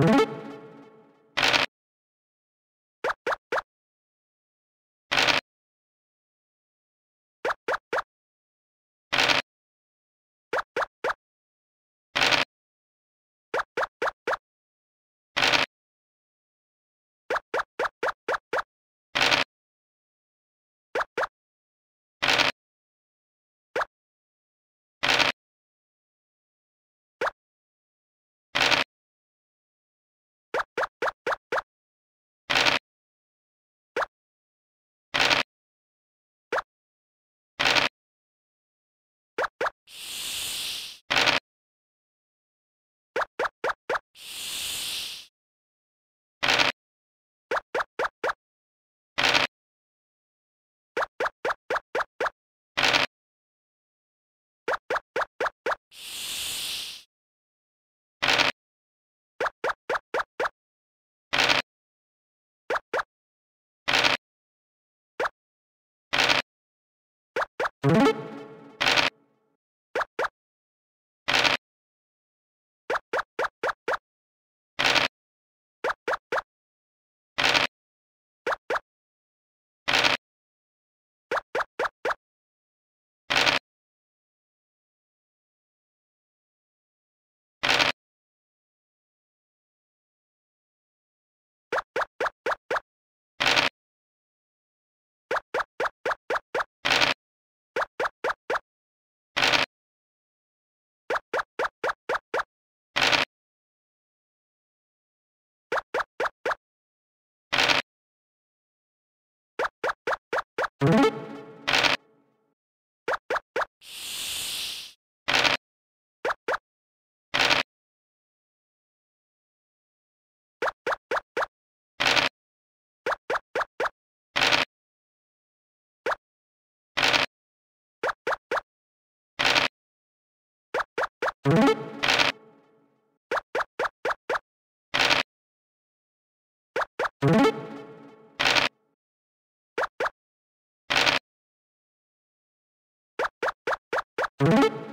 you you you you